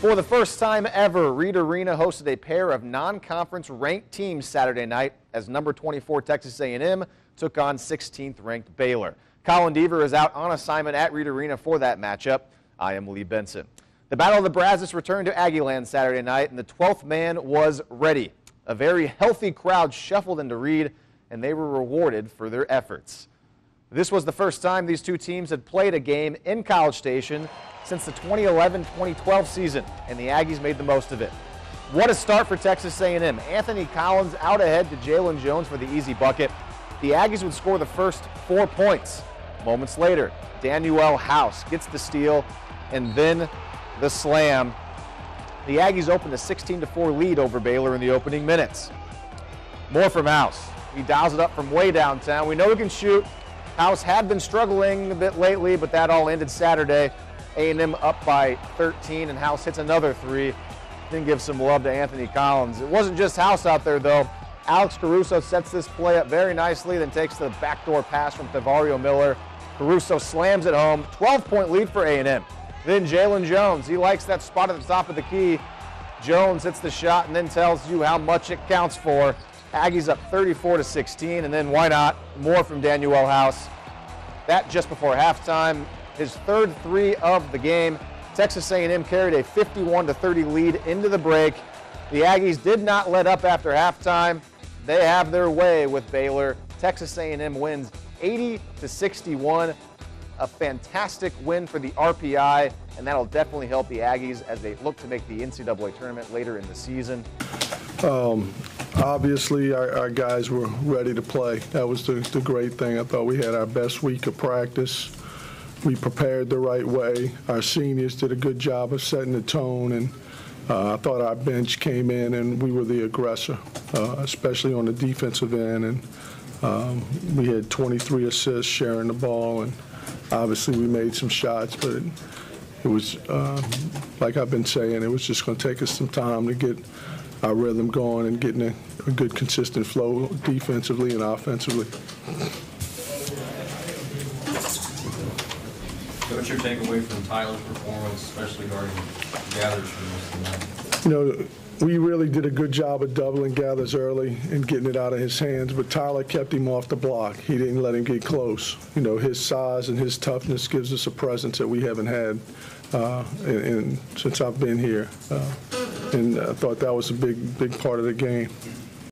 For the first time ever, Reed Arena hosted a pair of non-conference ranked teams Saturday night as number 24 Texas A&M took on 16th ranked Baylor. Colin Deaver is out on assignment at Reed Arena for that matchup. I am Lee Benson. The Battle of the Brazos returned to Aggieland Saturday night and the 12th man was ready. A very healthy crowd shuffled into Reed and they were rewarded for their efforts. This was the first time these two teams had played a game in College Station since the 2011-2012 season, and the Aggies made the most of it. What a start for Texas A&M. Anthony Collins out ahead to Jalen Jones for the easy bucket. The Aggies would score the first four points. Moments later, Danuel House gets the steal, and then the slam. The Aggies opened a 16-4 lead over Baylor in the opening minutes. More from House. He dials it up from way downtown. We know he can shoot. House had been struggling a bit lately, but that all ended Saturday. A&M up by 13, and House hits another three. Then give some love to Anthony Collins. It wasn't just House out there, though. Alex Caruso sets this play up very nicely, then takes the backdoor pass from Tavario Miller. Caruso slams it home. 12-point lead for A&M. Then Jalen Jones. He likes that spot at the top of the key. Jones hits the shot and then tells you how much it counts for. Aggies up 34 to 16, and then why not? More from Danuel House. That just before halftime. His third three of the game. Texas A&M carried a 51 to 30 lead into the break. The Aggies did not let up after halftime. They have their way with Baylor. Texas A&M wins 80 to 61. A fantastic win for the RPI, and that'll definitely help the Aggies as they look to make the NCAA tournament later in the season. Um, obviously, our, our, guys were ready to play. That was the, the great thing. I thought we had our best week of practice. We prepared the right way. Our seniors did a good job of setting the tone, and uh, I thought our bench came in and we were the aggressor, uh, especially on the defensive end. And um, we had 23 assists sharing the ball, and obviously we made some shots, but it, it was, uh, like I've been saying, it was just going to take us some time to get our rhythm going and getting a, a good, consistent flow defensively and offensively. What's your takeaway from Tyler's performance, especially guarding Gathers for most of the night? You know, we really did a good job of doubling Gathers early and getting it out of his hands, but Tyler kept him off the block. He didn't let him get close. You know, his size and his toughness gives us a presence that we haven't had uh, in, in, since I've been here. Uh, and I thought that was a big, big part of the game.